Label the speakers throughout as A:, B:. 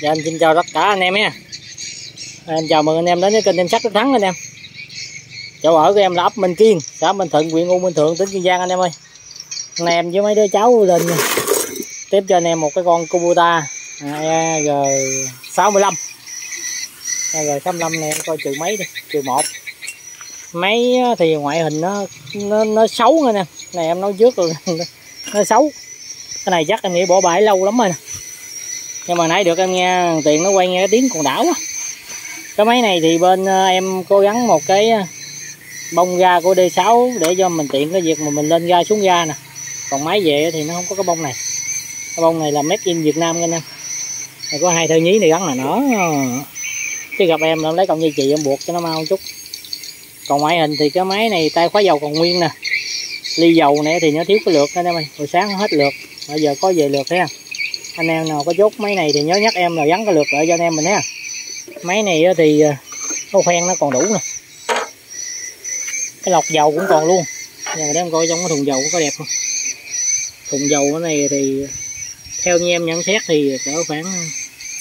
A: Dạ anh xin chào tất cả anh em nha Anh dạ, chào mừng anh em đến với kênh em sắc Đức Thắng anh em. Chỗ ở của em là ấp Minh Kiên xã Minh Thuận huyện U Minh Thượng tỉnh Kiên Giang anh em ơi. Hôm nay em với mấy đứa cháu lên tiếp cho anh em một cái con Kubota à, EG65 EG65 này em coi trừ mấy đi trừ một. Máy thì ngoại hình nó nó, nó xấu nha nè này em nói trước rồi nó xấu. Cái này chắc em nghĩ bỏ bãi lâu lắm rồi nè nhưng mà nãy được em nghe tiền nó quay nghe cái tiếng còn đảo quá. Cái máy này thì bên ờ, em cố gắng một cái ờ, bông ga của D6 để cho mình tiện cái việc mà mình lên ga xuống ga nè. Còn máy về thì nó không có cái bông này. Cái bông này là made in Việt Nam anh em. Này có hai thơ nhí này gắn là nó. Chứ gặp em là lấy công dây chì em buộc cho nó mau chút. Còn ngoại hình thì cái máy này tay khóa dầu còn nguyên nè. Ly dầu này thì nó thiếu cái lượt anh em ơi. Hồi sáng hết lượt. Bây giờ có về lượt thấy không? Anh em nào có chốt máy này thì nhớ nhắc em là gắn cái lượt lại cho anh em mình nhé máy này thì ờ, có khoen nó còn đủ nè. Cái lọc dầu cũng còn luôn. Nhà mà để em coi trong cái thùng dầu có đẹp không. Thùng dầu cái này thì theo như em nhận xét thì cỡ khoảng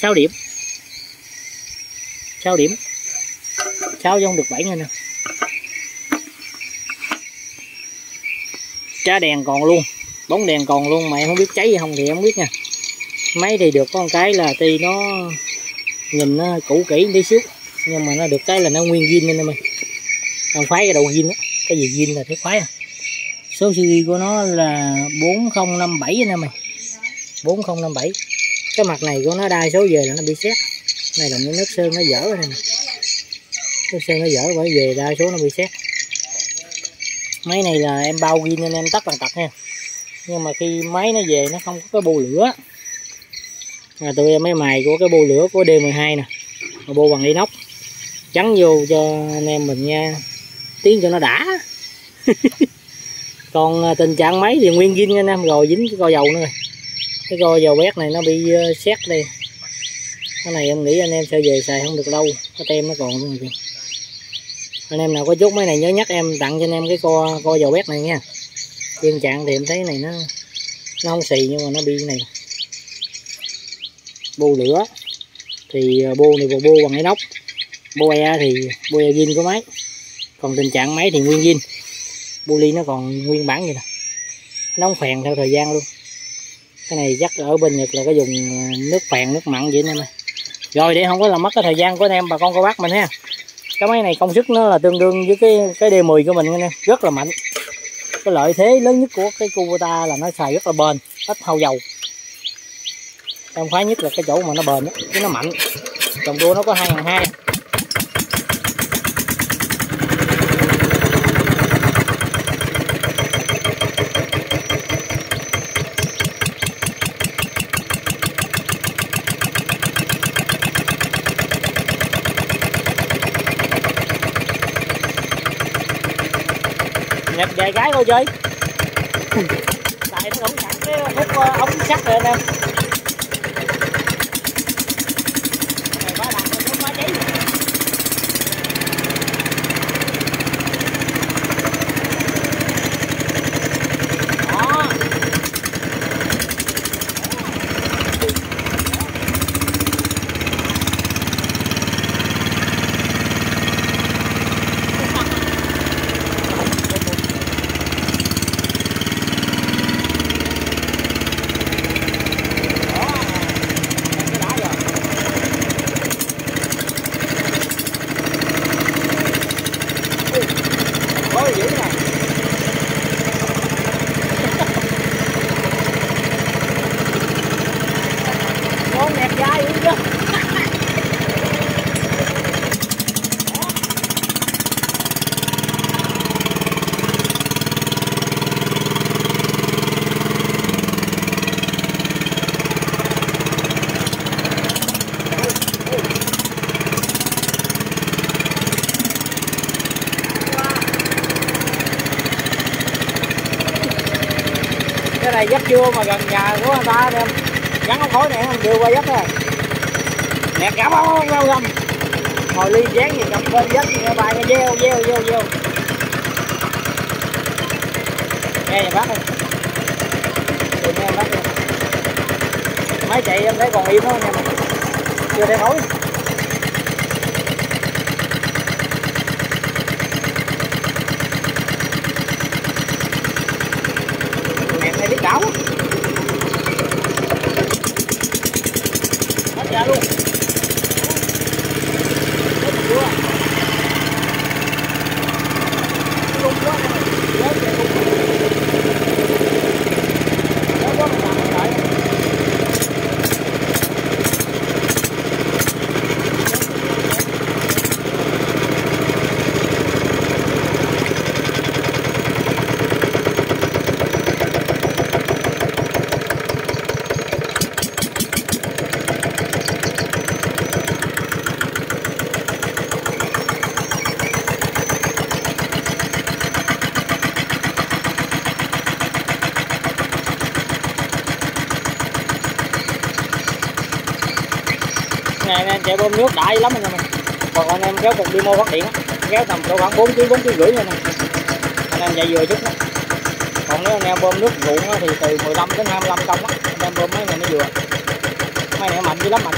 A: 6 điểm. 6 điểm. 6 không được 7 nữa nè. Trái đèn còn luôn. Bóng đèn còn luôn mà em không biết cháy hay không thì em không biết nha máy thì được con cái là tuy nó nhìn nó cũ kỹ tí xíu, nhưng mà nó được cái là nó nguyên zin nên em ơi không khoái cái đầu zin á, cái gì zin là thấy khoái à. Số series của nó là 4057 anh em ơi. 4057 cái mặt này của nó đai số về là nó bị xét này là nước sơn nó dở này nước sơn nó dở bởi về đa số nó bị xét máy này là em bao ghi nên em tắt bằng tật nha. Nhưng mà khi máy nó về nó không có cái lửa là tụi em mới mài của cái bô lửa của D12 nè. Bô bằng inox. Chắn vô cho anh em mình nha. Tiếng cho nó đã. Còn à, tình trạng máy thì nguyên dinh anh em. Rồi dính cái co dầu nữa rồi. Cái co dầu bét này nó bị à, xét đây. Cái này em nghĩ anh em sẽ về xài không được lâu. Cái tem nó còn luôn anh em nào có chút máy này nhớ nhắc em tặng cho anh em cái co co dầu bét này nha. Tình trạng thì em thấy này nó nó không xì nhưng mà nó bị này bô lửa. Thì ờ, bô này bô bằng inox. Bô e thì, bô e zin của máy. Còn tình trạng máy thì nguyên zin. Bô ly nó còn nguyên bản vậy nè. Nóng phèn theo thời gian luôn. Cái này chắc ở bên Nhật là có dùng ờ, nước phèn, nước mặn vậy nên rồi để không có làm mất cái thời gian của anh em, bà con, cô bác mình ha. Cái máy này công suất nó là tương đương với cái cái D10 của mình nha rất là mạnh. Cái lợi thế lớn nhất của cái Kubota là nó xài rất là bền, ít hao dầu em khoái nhất là cái chỗ mà nó bền đó, chứ nó mạnh. Trồng đua nó có hai hai. Nhập vài cái thôi chơi. Tại nó cũng sẵn cái hút ờ, ống sắt rồi anh em này quá đặt nó quá cháy rồi. đó đó cái đã rồi Ui, có dữ nè con nẹt dai dữ chưa cái này dắt vua mà gần nhà của người ta đem gắn ống khối này không đưa qua dắt thôi nẹt cả bao không đâu không hồi ly dán gì cầm bên dắt nghe bài nghe gieo gieo gieo gieo. Nghe vậy bác ơi. Nghe bác ơi máy chạy em thấy còn im không nha. Chưa thấy nổi nẹt này biết đảo hết ra luôn Hết chưa? Rung quá nè mày. Lớn vậy rung. Lớn quá mày làm không đợi xe bơm nước đại lắm anh em còn anh em kéo cục đi mua phát điện kéo tầm chỗ khoảng 4 kg 4 kg rưỡi nữa nè anh em chạy vừa chút đó còn nếu anh em bơm nước ruộng thì từ 15 đến 25 công á, anh em bơm mấy này nó vừa. Mấy này mạnh dữ lắm mạnh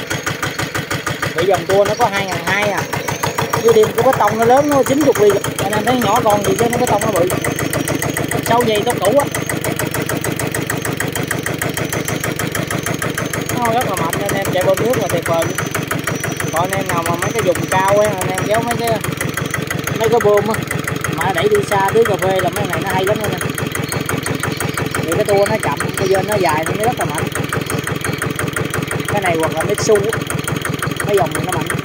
A: bị dòng tua nó có hai ngàn hai à. Dưới đêm có cái tông nó lớn, nó 90 ly. Anh em thấy nhỏ con gì chứ nó cái tông nó bự. Sâu gì tóc cũ á. Nó rất là mạnh, anh em chạy bơm nước là tuyệt vời còn anh em nào mà mấy cái vùng cao ấy, anh em kéo mấy cái mấy cái bơm á. Mà đẩy đi xa tưới cà phê là mấy này nó hay lắm anh em thì cái tua nó chậm cái dên nó dài nên nó rất là mạnh. Cái này hoặc là mít su cái dòng này nó mạnh.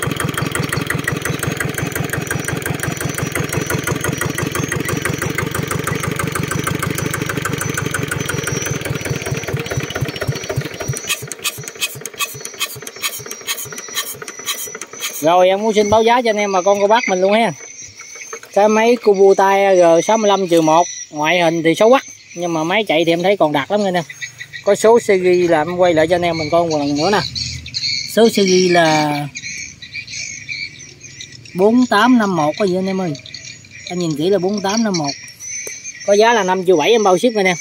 A: Rồi em muốn xin báo giá cho anh em mà con cô bác mình luôn ha. Cái máy Kubota G65-1 ngoại hình thì xấu quắc nhưng mà máy chạy thì em thấy còn đạt lắm anh em. Có số series là em quay lại cho anh em mình con một lần nữa nè. Số series là 4851 có gì anh em ơi. Anh nhìn kỹ là 4851. Có giá là 5 triệu 7 em bao ship anh em.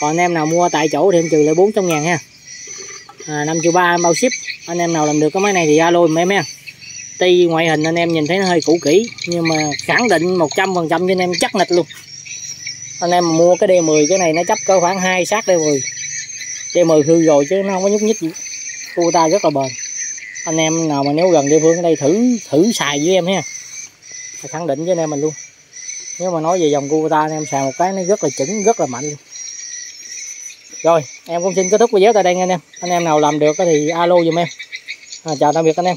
A: Còn anh em nào mua tại chỗ thì em trừ lại 400 ngàn ha. À, 5 triệu 3 em bao ship. Anh em nào làm được cái máy này thì alo mình em ha tuy ngoại hình anh em nhìn thấy nó hơi cũ kỹ nhưng mà khẳng định 100% cho anh em chắc nịch luôn. Anh em mua cái D10 cái này nó chấp có khoảng hai sát D10 D10 hư rồi chứ nó không có nhúc nhích gì. Cô ta rất là bền. Anh em nào mà nếu gần địa phương ở đây thử thử xài với em ha. Khẳng định với anh em mình luôn. Nếu mà nói về dòng Kubota anh em xài một cái nó rất là chuẩn rất là mạnh luôn. Rồi em cũng xin kết thúc video tại đây anh em. Anh em nào làm được thì alo giùm em. À, chào tạm biệt anh em.